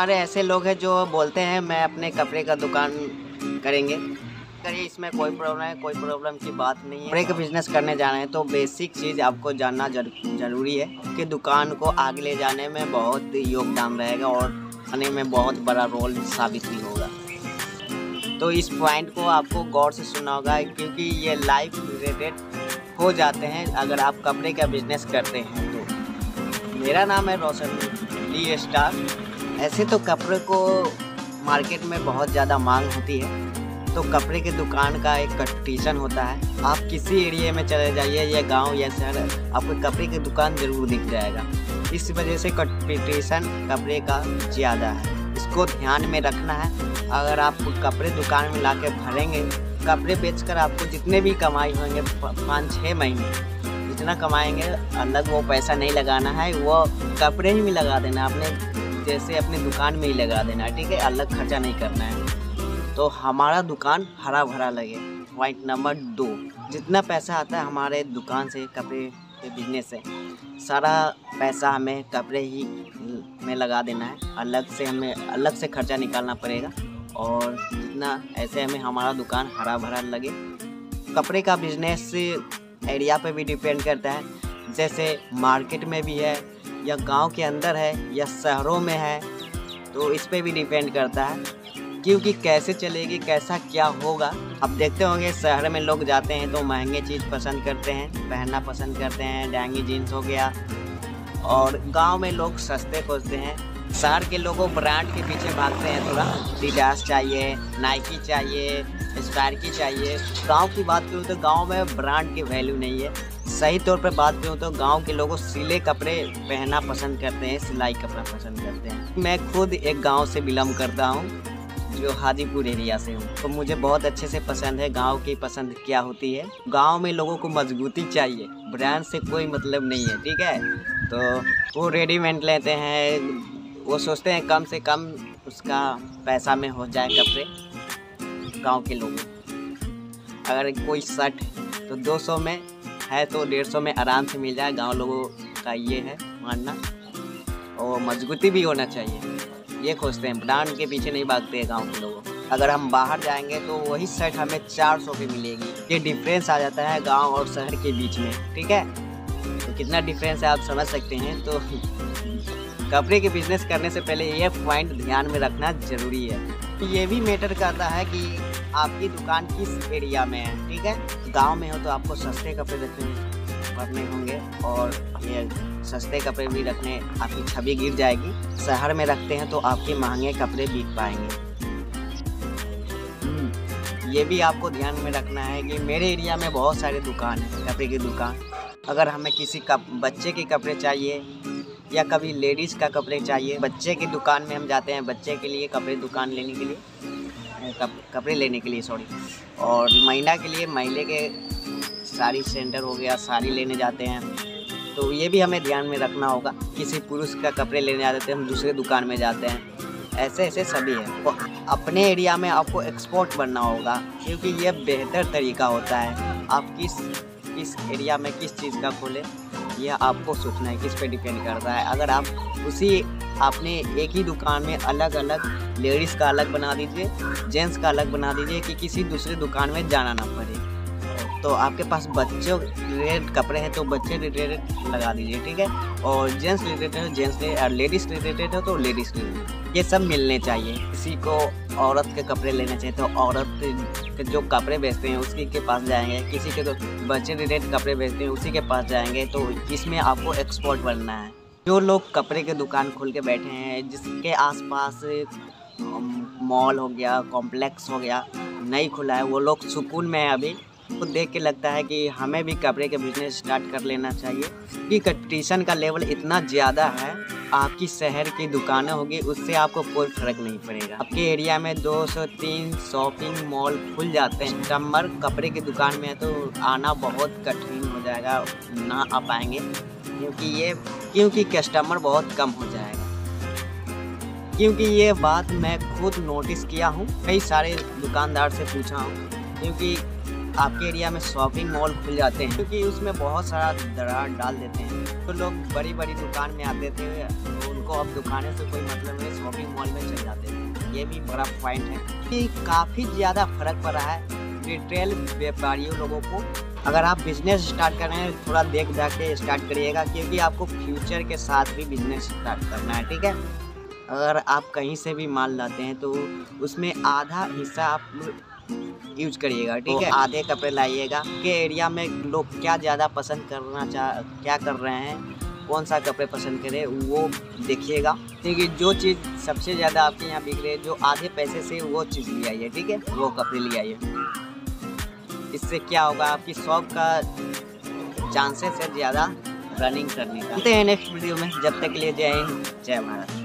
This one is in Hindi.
सारे ऐसे लोग हैं जो बोलते हैं मैं अपने कपड़े का दुकान करेंगे। करिए इसमें कोई प्रॉब्लम है कोई प्रॉब्लम की बात नहीं है। कपड़े का बिज़नेस करने जा रहे हैं तो बेसिक चीज़ आपको जानना जर, ज़रूरी है कि दुकान को आगे ले जाने में बहुत योगदान रहेगा और आने में बहुत बड़ा रोल साबित भी होगा। तो इस पॉइंट को आपको गौर से सुना होगा क्योंकि ये लाइफ रिलेटेड हो जाते हैं अगर आप कपड़े का बिज़नेस करते हैं तो। मेरा नाम है रोशन ली स्टार ऐसे तो कपड़े को मार्केट में बहुत ज़्यादा मांग होती है। तो कपड़े की दुकान का एक कंपटीशन होता है। आप किसी एरिया में चले जाइए या गाँव या शहर, आपको कपड़े की दुकान ज़रूर दिख जाएगा। इस वजह से कंपटीशन कपड़े का ज़्यादा है। इसको ध्यान में रखना है। अगर आप कपड़े दुकान में ला के भरेंगे, कपड़े बेचकर आपको जितने भी कमाई होंगे पाँच छः महीने, जितना कमाएँगे, अलग वो पैसा नहीं लगाना है। वो कपड़े ही में लगा देना। अपने जैसे अपनी दुकान में ही लगा देना है, ठीक है? अलग खर्चा नहीं करना है। तो हमारा दुकान हरा भरा लगे। पॉइंट नंबर दो जितना पैसा आता है हमारे दुकान से, कपड़े के बिज़नेस से, सारा पैसा हमें कपड़े ही में लगा देना है। अलग से हमें, अलग से खर्चा निकालना पड़ेगा। और जितना ऐसे हमें, हमारा दुकान हरा भरा लगे। कपड़े का बिज़नेस एरिया पे भी डिपेंड करता है। जैसे मार्केट में भी है या गाँव के अंदर है या शहरों में है तो इस पर भी डिपेंड करता है क्योंकि कैसे चलेगी, कैसा क्या होगा। अब देखते होंगे शहर में लोग जाते हैं तो महँगे चीज़ पसंद करते हैं, पहनना पसंद करते हैं, डैंगी जीन्स हो गया। और गाँव में लोग सस्ते खोजते हैं शहर के लोगों ब्रांड के पीछे भागते हैं थोड़ा। डिडास चाहिए नाइकी चाहिए स्टार की चाहिए। गाँव की बात करूँ तो गाँव में ब्रांड की वैल्यू नहीं है। सही तौर पर बात करूँ तो गाँव के लोगों सिले कपड़े पहनना पसंद करते हैं, सिलाई कपड़ा पसंद करते हैं। मैं खुद एक गाँव से बिलोंग करता हूँ, जो हाजीपुर एरिया से हूँ। तो मुझे बहुत अच्छे से पसंद है, गाँव की पसंद क्या होती है। गाँव में लोगों को मजबूती चाहिए, ब्रांड से कोई मतलब नहीं है, ठीक है? तो वो रेडीमेड लेते हैं वो सोचते हैं कम से कम उसका पैसा में हो जाए कपड़े गाँव के लोगों अगर कोई शर्ट तो 200 में है तो 150 में आराम से मिल जाए, गाँव लोगों का ये है मानना। और मजबूती भी होना चाहिए। ये खोजते हैं, ब्रांड के पीछे नहीं भागते हैं गाँव के लोग। अगर हम बाहर जाएँगे तो वही शर्ट हमें चार सौ की मिलेगी। ये डिफरेंस आ जाता है गाँव और शहर के बीच में, ठीक है? तो कितना डिफरेंस है आप समझ सकते हैं तो कपड़े के बिज़नेस करने से पहले ये पॉइंट ध्यान में रखना ज़रूरी है। ये भी मैटर करता है कि आपकी दुकान किस एरिया में है ठीक है? गाँव में हो तो आपको सस्ते कपड़े रखने पड़ने होंगे और ये सस्ते कपड़े भी रखने आपकी छवि गिर जाएगी। शहर में रखते हैं तो आपके महँगे कपड़े बिक पाएँगे। हम्म, ये भी आपको ध्यान में रखना है कि मेरे एरिया में बहुत सारे दुकान हैं कपड़े की दुकान। अगर हमें किसी कप बच्चे के कपड़े चाहिए या कभी लेडीज़ का कपड़े चाहिए। बच्चे की दुकान में हम जाते हैं बच्चे के लिए कपड़े दुकान लेने के लिए। कप, कपड़े लेने के लिए सॉरी और महिला के लिए महिले के साड़ी सेंटर हो गया साड़ी लेने जाते हैं। तो ये भी हमें ध्यान में रखना होगा किसी पुरुष का कपड़े लेने जाते थे हम दूसरे दुकान में जाते हैं। ऐसे ऐसे सभी है। तो अपने एरिया में आपको एक्सपोर्ट बनना होगा क्योंकि ये बेहतर तरीका होता है। आप किस किस एरिया में किस चीज़ का खोलें यह आपको सोचना है किस पे डिपेंड करता है। अगर आप उसी, आपने एक ही दुकान में अलग अलग लेडीज़ का अलग बना दीजिए जेंट्स का अलग बना दीजिए कि किसी दूसरे दुकान में जाना ना पड़े। तो आपके पास बच्चों रिलेटेड कपड़े हैं तो बच्चे रिलेटेड लगा दीजिए, ठीक है? और जेंट्स रिलेटेड हो जेंट्स और लेडीज़ रिलेटेड हो तो लेडीज़ रिलेटेड ये सब मिलने चाहिए। किसी को औरत के कपड़े लेने चाहिए तो औरत के जो कपड़े बेचते हैं, उसी के पास जाएँगे। किसी के तो बच्चे रिलेटेड कपड़े बेचते हैं, उसी के पास जाएँगे। तो इसमें आपको एक्सपोर्ट बनना है। जो लोग कपड़े के दुकान खोल के बैठे हैं, जिसके आसपास मॉल हो गया कॉम्प्लेक्स हो गया, नहीं खुला है, वो लोग सुकून में है अभी। को देख के लगता है कि हमें भी कपड़े का बिज़नेस स्टार्ट कर लेना चाहिए। कि कंपटीशन का लेवल इतना ज़्यादा है, आपकी शहर की दुकानें होगी, उससे आपको कोई फ़र्क नहीं पड़ेगा। आपके एरिया में दो सौ तीन शॉपिंग मॉल खुल जाते हैं। कस्टमर कपड़े की दुकान में है तो आना बहुत कठिन हो जाएगा, ना आ पाएँगे। क्योंकि ये, क्योंकि कस्टमर बहुत कम हो जाएगा। क्योंकि ये बात मैं खुद नोटिस किया हूँ, कई सारे दुकानदार से पूछा हूँ। क्योंकि आपके एरिया में शॉपिंग मॉल खुल जाते हैं, क्योंकि उसमें बहुत सारा दरार डाल देते हैं। तो लोग बड़ी बड़ी दुकान में आते थे तो उनको अब दुकानें से कोई मतलब नहीं शॉपिंग मॉल में चल जाते हैं। ये भी बड़ा पॉइंट है। ये काफ़ी ज़्यादा फ़र्क पड़ रहा है रिटेल व्यापारियों लोगों को। अगर आप बिज़नेस स्टार्ट कर रहे हैं, थोड़ा देख दाख के स्टार्ट करिएगा, क्योंकि आपको फ्यूचर के साथ भी बिज़नेस स्टार्ट करना है, ठीक है? अगर आप कहीं से भी माल लाते हैं तो उसमें आधा हिस्सा आप यूज़ करिएगा ठीक तो है? आधे कपड़े लाइएगा। के एरिया में लोग क्या ज़्यादा पसंद करना चाह क्या कर रहे हैं कौन सा कपड़े पसंद करें वो देखिएगा। क्योंकि जो चीज़ सबसे ज़्यादा आपके यहाँ बिक रही है जो आधे पैसे से वो चीज़ ले आइए ठीक है? वो कपड़े ले आइए। इससे क्या होगा आपकी शॉप का चांसेस है ज़्यादा रनिंग करने का। नेक्स्ट वीडियो में जब तक के लिए जय हिंद जय भारत।